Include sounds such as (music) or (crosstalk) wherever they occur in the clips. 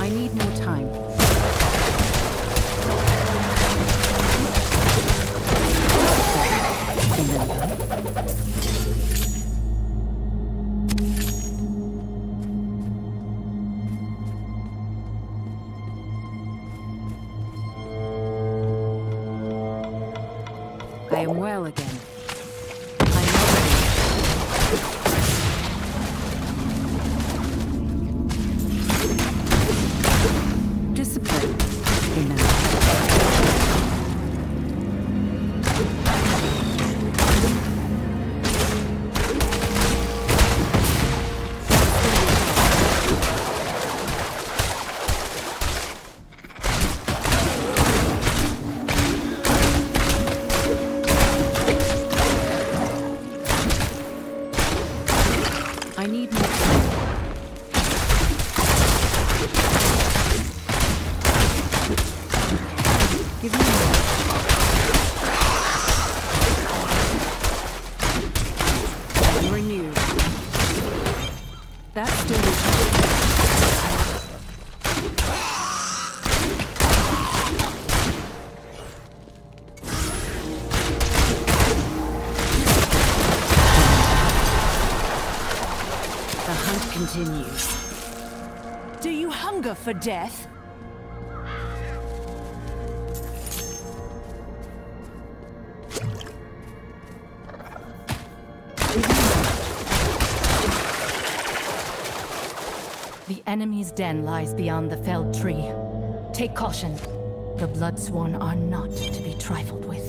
I need more time. I am well again. Renewed. Still The hunt continues. Do you hunger for death? Enemy's den lies beyond the felled tree. Take caution. The Bloodsworn are not to be trifled with.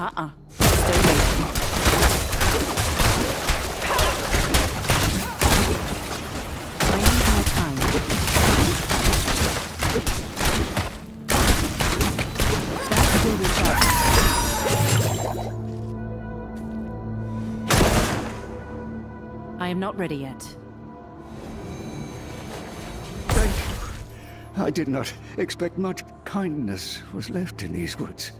Uh-uh. I am not ready yet. Thank you. I did not expect much kindness was left in these woods.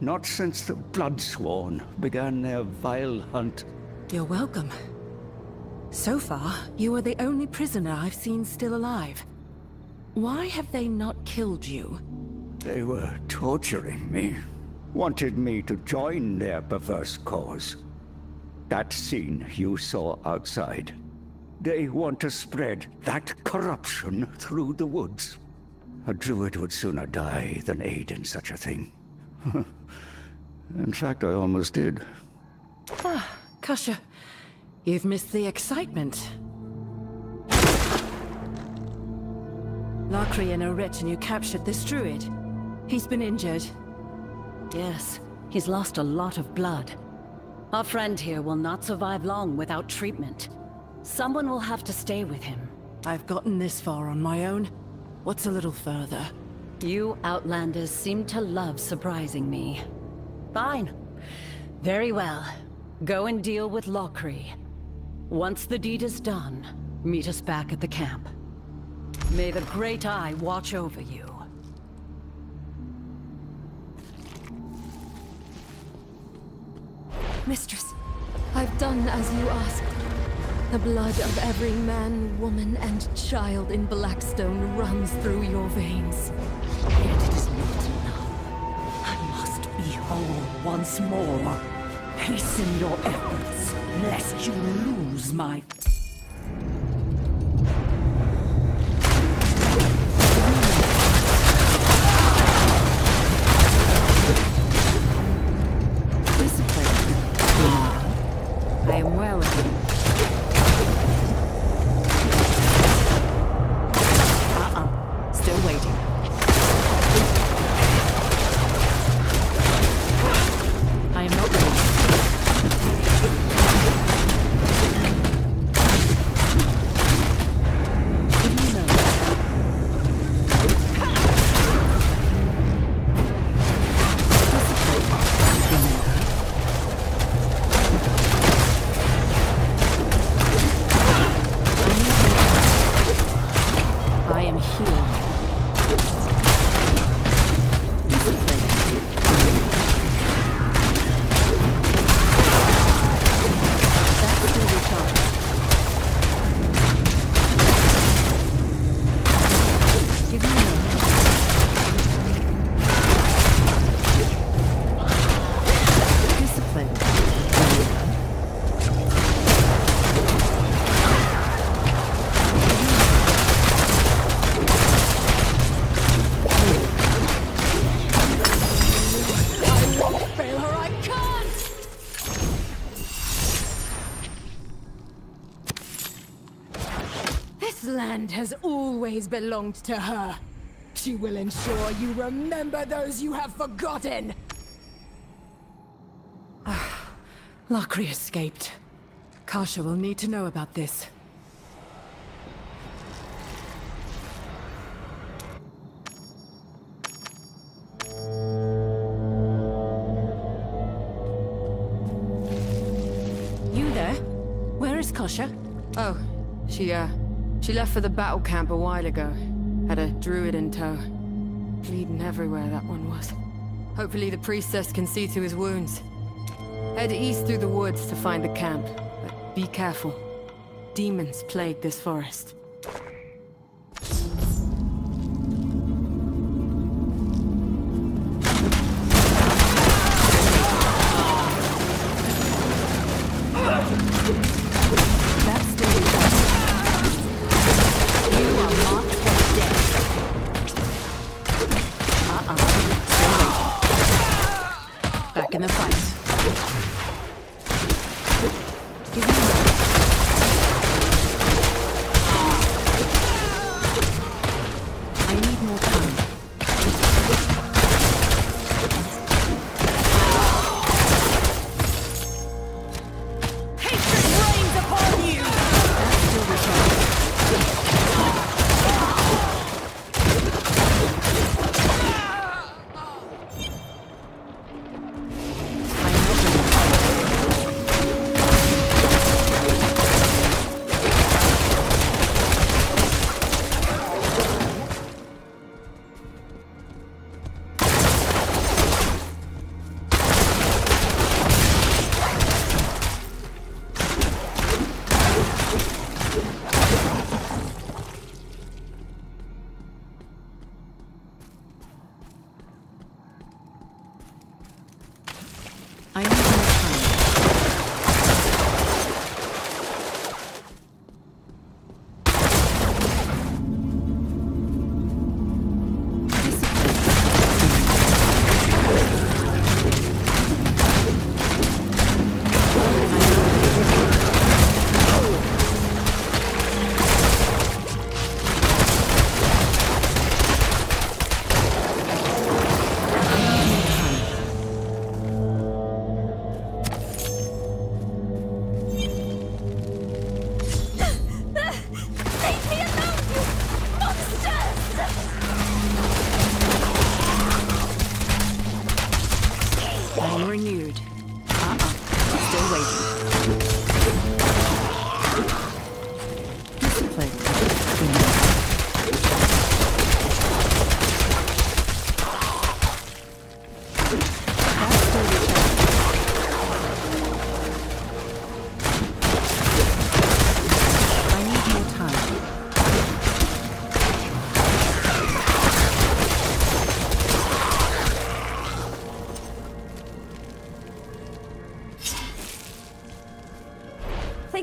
Not since the Bloodsworn began their vile hunt. You're welcome. So far, you are the only prisoner I've seen still alive. Why have they not killed you? They were torturing me. Wanted me to join their perverse cause. That scene you saw outside. They want to spread that corruption through the woods. A druid would sooner die than aid in such a thing. (laughs) in fact, I almost did. Ah, Kashya, you've missed the excitement. Lakri and her retinue captured this druid. He's been injured. Yes, he's lost a lot of blood. Our friend here will not survive long without treatment. Someone will have to stay with him. I've gotten this far on my own. What's a little further? You Outlanders seem to love surprising me. Fine. Very well. Go and deal with Lockree. Once the deed is done, meet us back at the camp. May the Great Eye watch over you. Mistress, I've done as you asked. The blood of every man, woman, and child in Blackstone runs through your veins. Yet it is not enough. I must be whole once more. Hasten your efforts, lest you lose my... This land has always belonged to her. She will ensure you remember those you have forgotten. (sighs) Lockree escaped. Kashya will need to know about this. You there? Where is Kashya? Oh, she, uh, she left for the battle camp a while ago. Had a druid in tow. Bleeding everywhere, that one was. Hopefully the priestess can see to his wounds. Head east through the woods to find the camp, but be careful. Demons plague this forest.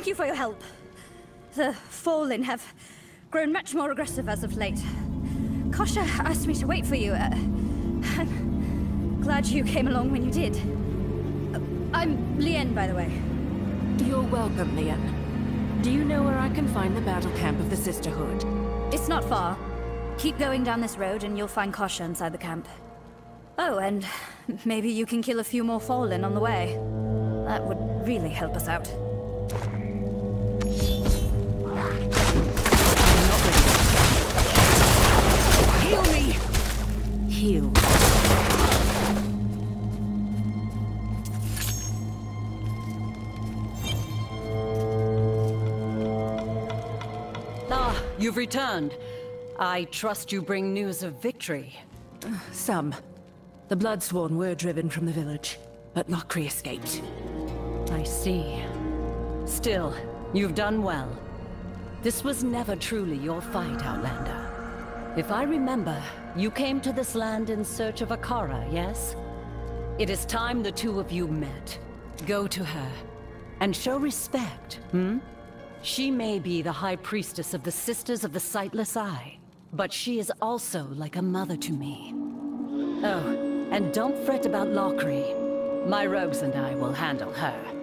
Help. The Fallen have grown much more aggressive as of late. Kashya asked me to wait for you. Uh, I'm glad you came along when you did. Uh, I'm Lien, by the way. You're welcome, Lien. Do you know where I can find the battle camp of the Sisterhood? It's not far. Keep going down this road and you'll find Kashya inside the camp. Oh, and maybe you can kill a few more Fallen on the way. That would really help us out. Heal. Ah, you've returned. I trust you bring news of victory. Some. The Bloodsworn were driven from the village, but Lockery escaped. I see. Still, you've done well. This was never truly your fight, Outlander. If I remember, you came to this land in search of Akara, yes? It is time the two of you met. Go to her, and show respect, hmm? She may be the High Priestess of the Sisters of the Sightless Eye, but she is also like a mother to me. Oh, and don't fret about Lockery. My rogues and I will handle her.